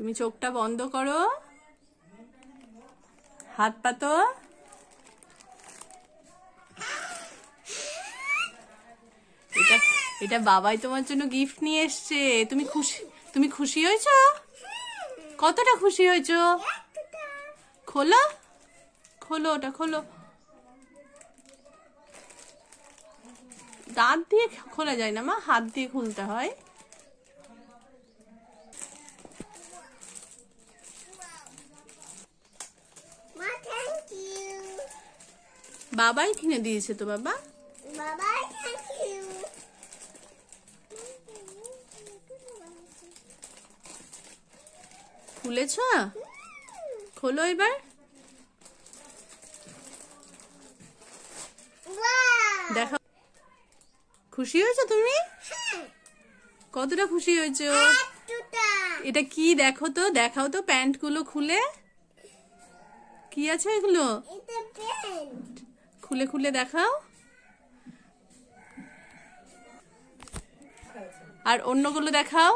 তুমি চোখটা বন্ধ করো। হাত পাতো এটা এটা বাবাই তোমার জন্য গিফট নিয়ে এসছে। তুমি খুশি তুমি খুশি হয়েছো? কতটা খুশি হয়েছো? খোলো খোলো ওটা, খোলো। দাঁত দিয়ে খোলা যায় না মা, হাত দিয়ে খুলতে হয়। বাবাই কিনে দিয়েছে তো বাবা। খুলেছ? খোলো এবার। দেখো। খুশি হয়েছো তুমি? কতটা খুশি হয়েছো? এটা কি দেখো তো দেখাও তো প্যান্টগুলো খুলে। কি আছে এগুলো? এটা পেন্ট খুলে খুলে দেখাও। আর অন্যগুলো দেখাও।